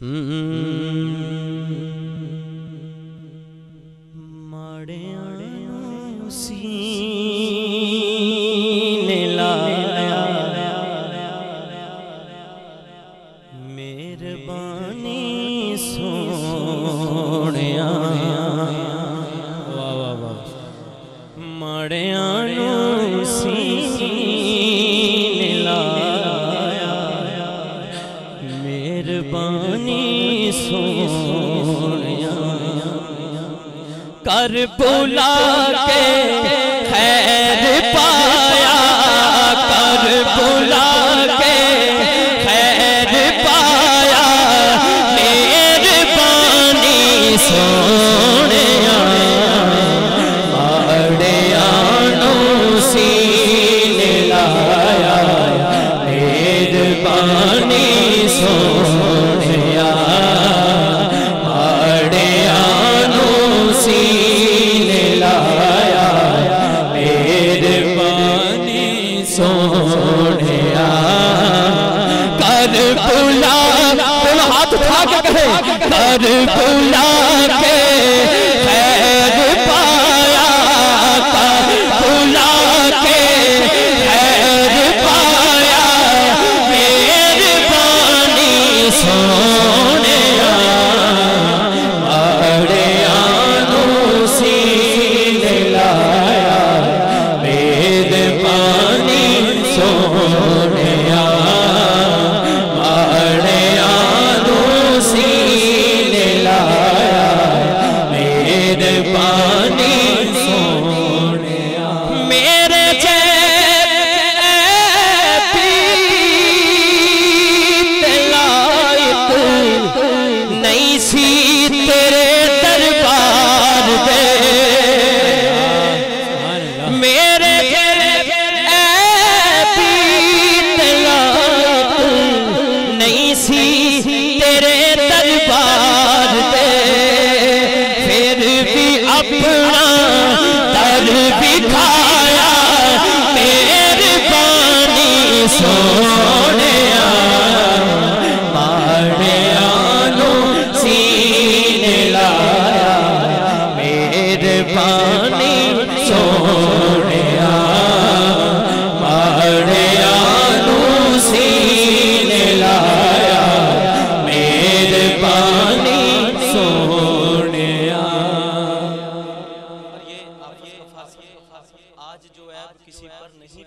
Mm-hmm. मेहरबानी सोनिया। कर बुला के खैर पाया, कर बुला के खैर पाया, मेहरबानी सोनिया। आड़े आनो सीने लाया, मेहरबानी हाथ उठा के कहे? अरे बुला के मेहरबानी भी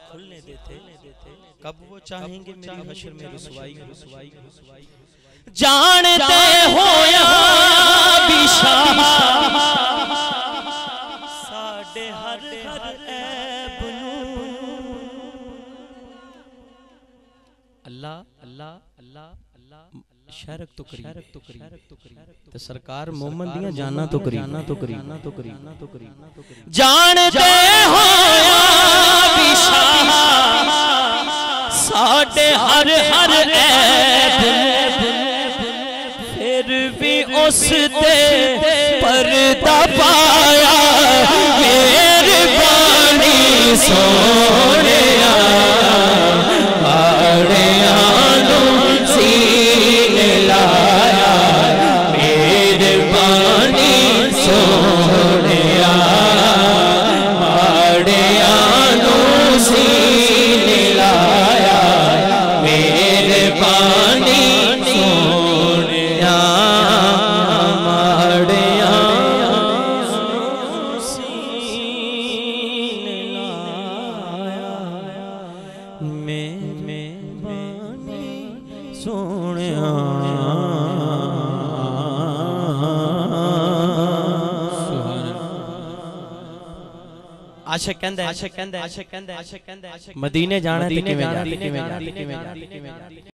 खुलने देते। कब वो चाहेंगे मेरी हशर में रसवाई रसवाई रसवाई। जानते हो या साडे हर हर अल्लाह अल्लाह अल्लाह अल्लाह। शरक तो करी शरक तो करी तो करी तो सरकार मोहम्मद दियाँ जाना तो करी ना तो करी ना तो करी ना तो करी तो करी जानते हो साडे हर हर ऐब। फिर भी उस सोने आशा कहंदा आशा कहंदा आशा कहंदा मदीने जाना ते किवें जाना किवें जाना